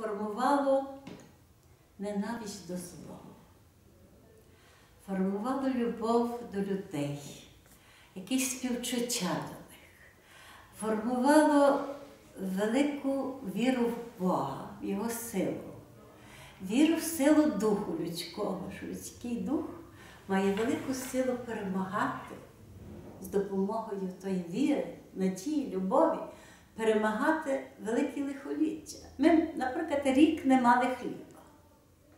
формувало ненависть до злого, формувало любов до людей, якісь співчуття до них, формувало велику віру в Бога, в Його силу, віру в силу духу людського, що людський дух має велику силу перемагати з допомогою тої віри, надії, любові, перемагати великі лихоліття. Ми, наприклад, рік не мали хліба.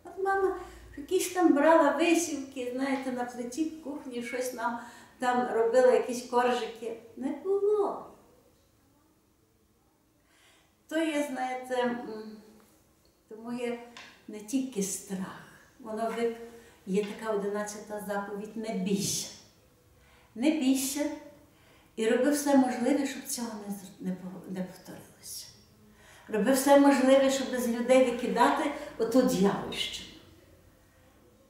От мама якісь там брала висівки, знаєте, на плиті в кухні щось нам там робила, якісь коржики. Не було. То є, знаєте, тому є не тільки страх, воно є така одинадцята заповідь не бійся. Не бійся і роби все можливе, щоб цього не, повторилося. Роби все можливе, щоб з людей викидати оту дьявольщину.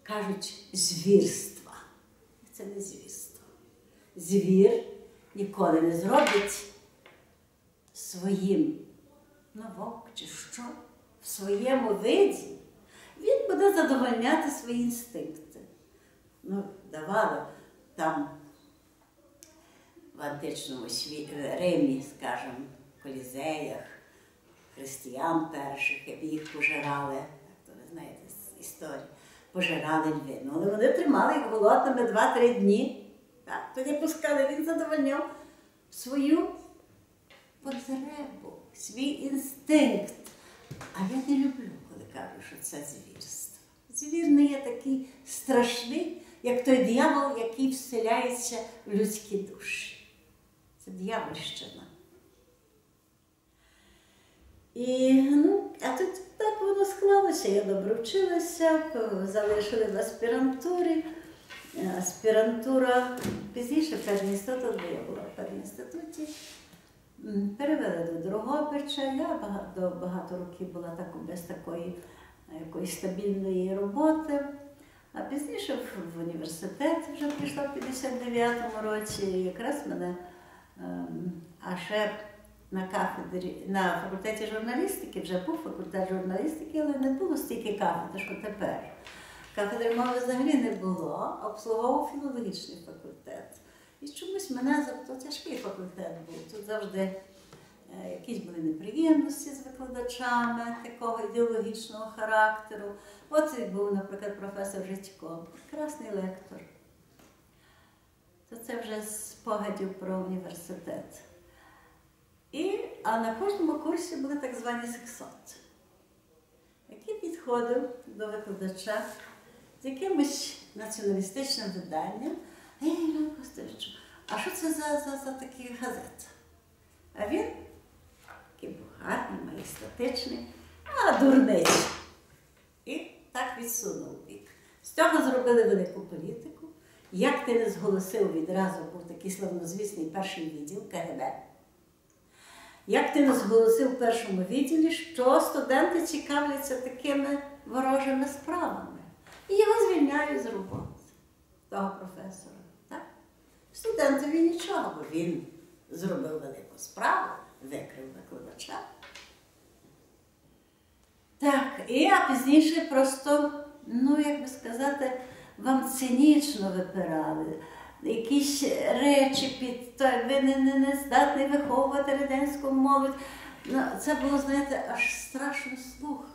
Кажуть, звірства. Це не звірство. Звір ніколи не зробить своїм, ну вовк чи що, в своєму виді, він буде задовольняти свої інстинкти. Ну, давали там в античному сві- Римі, скажімо, колізеях, християн перших, як їх пожирали, то ви знаєте з історії, пожирали льви. Ну, але вони тримали їх голодними 2-3 дні. Так, тоді пускали, він задовольняв свою потребу, свій інстинкт. А я не люблю, коли кажуть, що це звірство. Звір не є такий страшний, як той диявол, який вселяється в людські душі. Це дьявольщина. І, ну, а тут так воно склалося. Я добре вчилася, залишили в аспірантурі. Е, Аспірантура пізніше в педінститут, бо я була в педінституті. М, Перевели до Дрогобича. Я багато, багато років була так, без такої якоїсь стабільної роботи. А пізніше в, університет вже прийшла в 59-му році. І якраз мене а ще на кафедрі, на факультеті журналістики, вже був факультет журналістики, але не було стільки кафедр, що тепер. Кафедри мови взагалі не було, обслуговував філологічний факультет. І чомусь мене то тяжкий факультет був. Тут завжди е, якісь були неприємності з викладачами такого ідеологічного характеру. От був, наприклад, професор Житько, прекрасний лектор. То це вже спогадів про університет. І, а на кожному курсі були так звані сексот, який підходив до викладача з якимось націоналістичним виданням. Ей, Іван Костевичу, а що це за, за, за такі газети? А він такий був гарний, маєстатичний, а дурниць. І так відсунув бік. З цього зробили велику політику. Як ти не зголосив відразу, був такий славнозвісний перший відділ КГБ. Як ти не зголосив в першому відділі, що студенти цікавляться такими ворожими справами? І його звільняють з роботи, того професора. Так? Студентові нічого, бо він зробив велику справу, викрив викладача. Так, і а пізніше просто, ну як би сказати, вам цинічно випирали. Якісь речі під то ви не, не, не здатний виховувати радянську молодь. Ну, це було, знаєте, аж страшно слухати.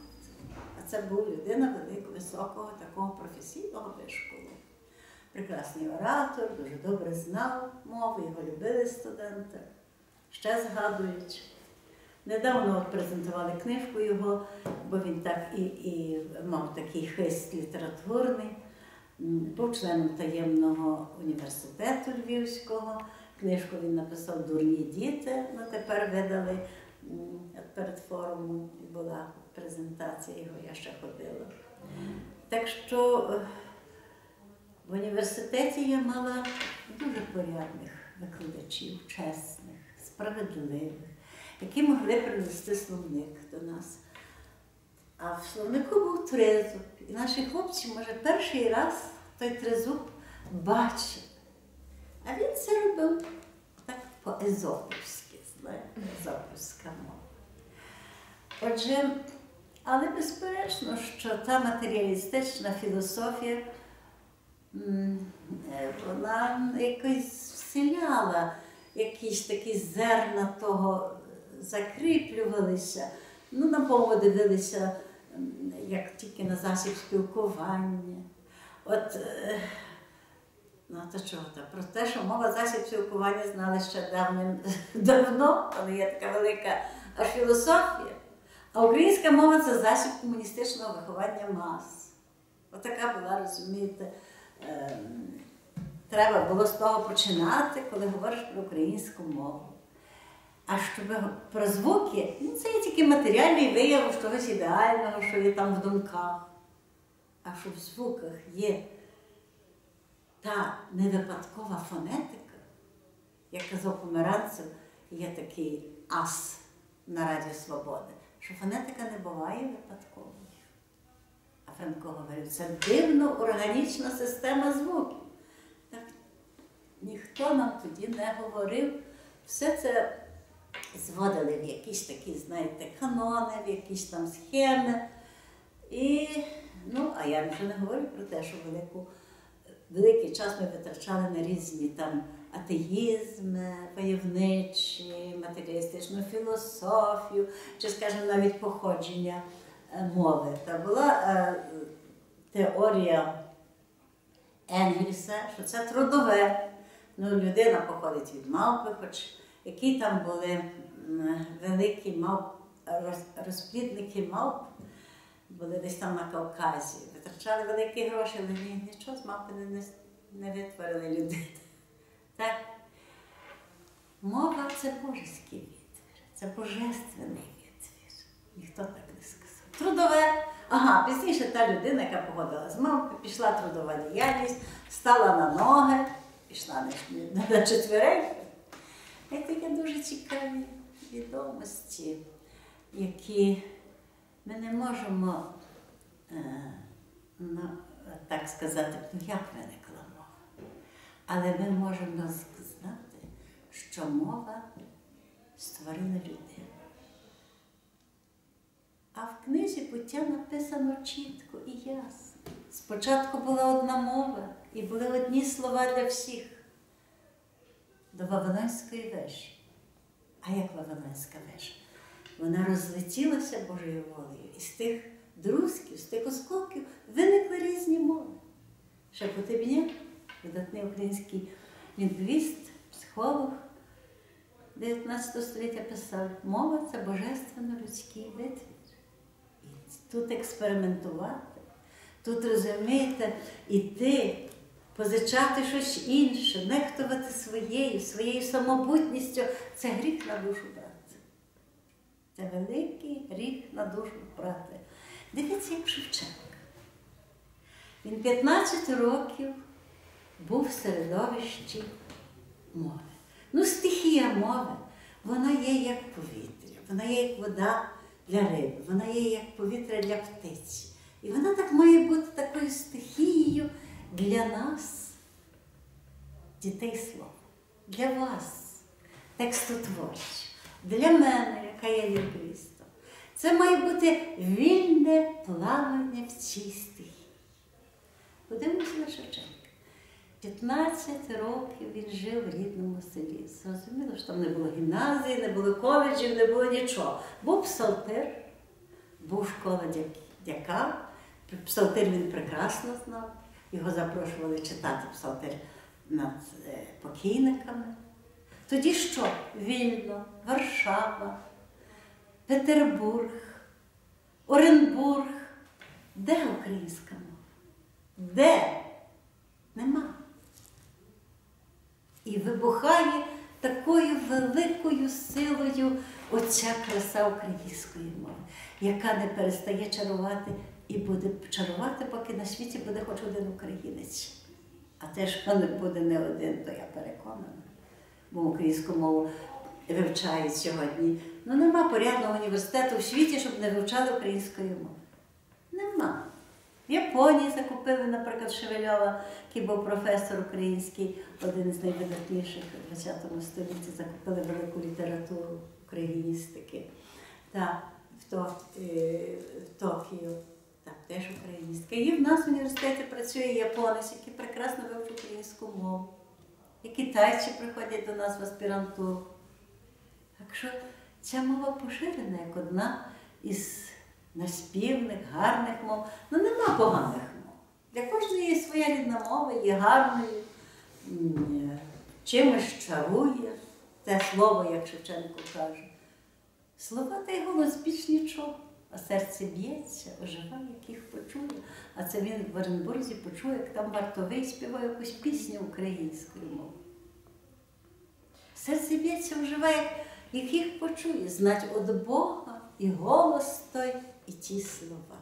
А це був людина великого, високого, такого професійного вишколу. Прекрасний оратор, дуже добре знав мову, його любили студенти, ще згадують. Недавно от презентували книжку його, бо він так і, і мав такий хист літературний. Був членом таємного університету Львівського. Книжку він написав Дурні діти. Ну, тепер видали перед форумом була презентація його, я ще ходила. Так що е, в університеті я мала дуже порядних викладачів, чесних, справедливих, які могли принести словник до нас. А в словнику був тризуб. І наші хлопці, може, перший раз той тризуб бачили. А він це робив так по-езоповськи, знаєте, езоповська мова. Отже, Але безперечно, що та матеріалістична філософія е, вона якось вселяла якісь такі зерна того закріплювалися. Ну, на мову дивилися як тільки на засіб спілкування. От, е, ну то чого то? Про те, що мова засіб спілкування знали ще давним, давно, але є така велика аж філософія. А українська мова це засіб комуністичного виховання мас. Отака була, розумієте. ем, Треба було з того починати, коли говориш про українську мову. А щоб про звуки, ну це є тільки матеріальний вияв чогось ідеального, що є там в думках. А що в звуках є та невипадкова фонетика, як казав Померанцев, є такий ас на Раді Свободи, що фонетика не буває випадковою. А Франко говорив, це дивно органічна система звуків. Так ніхто нам тоді не говорив. Все це зводили в якісь такі, знаєте, канони, в якісь там схеми. І, ну, а я вже не говорю про те, що велику, великий час ми витрачали на різні там атеїзми, войовничі, матеріалістичну філософію, чи, скажімо, навіть походження е, мови. Та була е, теорія Енгельса, що це трудове. Ну, людина походить від мавпи, хоч які там були великі мавп, роз- розплідники мавп, були десь там на Кавказі, витрачали великі гроші, але ні, нічого з мавпи не, не, витворили людина. Так? Мова це божеський відтвір, це божественний відтвір. Ніхто так не сказав. Трудове. Ага, пізніше та людина, яка погодила з мавпи, пішла трудова діяльність, стала на ноги, пішла на, четвереньки. Це такі дуже цікаві відомості, які ми не можемо, е, ну, так сказати, ну як виникла мова. Але ми можемо знати, що мова створила людину. А в книзі буття написано чітко і ясно. Спочатку була одна мова і були одні слова для всіх до Вавилонської вежі. А як Вавилонська вежа? Вона розлетілася Божою волею, і з тих друзків, з тих осколків виникли різні мови. Шепотебня, видатний український лінгвіст, психолог 19 століття писав, мова це божественно-людський витвір. І тут експериментувати, тут розумієте, іти, позичати щось інше, нехтувати своєю, своєю самобутністю це гріх на душу брати. Це великий гріх на душу брати. Дивіться, як Шевченка. Він 15 років був в середовищі мови. Ну, стихія мови, вона є як повітря, вона є як вода для риби, вона є як повітря для птиці. І вона так має бути такою стихією для нас, дітей слова, для вас, текстотворчі, для мене, яка є лінгвістом. Це має бути вільне плавання в цій стихії. Подивимося на Шевченка. 15 років він жив в рідному селі. Зрозуміло, що там не було гімназії, не було коледжів, не було нічого. Був псалтир, був школа дяка. Псалтир він прекрасно знав. Його запрошували читати псалтир над е, покійниками. Тоді що? Вільно, Варшава, Петербург, Оренбург. Де українська мова? Де? Нема. І вибухає такою великою силою оця краса української мови, яка не перестає чарувати і буде чарувати, поки на світі буде хоч один українець. А те, що не буде не один, то я переконана. Бо українську мову вивчають сьогодні. Ну нема порядного університету в світі, щоб не вивчали української мови. Нема. В Японії закупили, наприклад, Шевельова, який був професор український, один із найвидатніших у ХХ столітті, закупили велику літературу україністики. Та в в, Ток- е, в Токіо. Так, теж українська. І в нас в університеті працює японець, який прекрасно вивчив українську мову. І китайці приходять до нас в аспірантуру. Так що ця мова поширена як одна із наспівних, гарних мов. Ну нема поганих мов. Для кожної є своя рідна мова, є гарною, чимось чарує. Те слово, як Шевченко каже. Слова та й голос більш нічого, а серце б'ється, оживає, як їх почує. А це він в Оренбурзі почує, як там вартовий співає якусь пісню українською мовою. Серце б'ється, оживає, як їх почує, знать від Бога і голос той, і ті слова.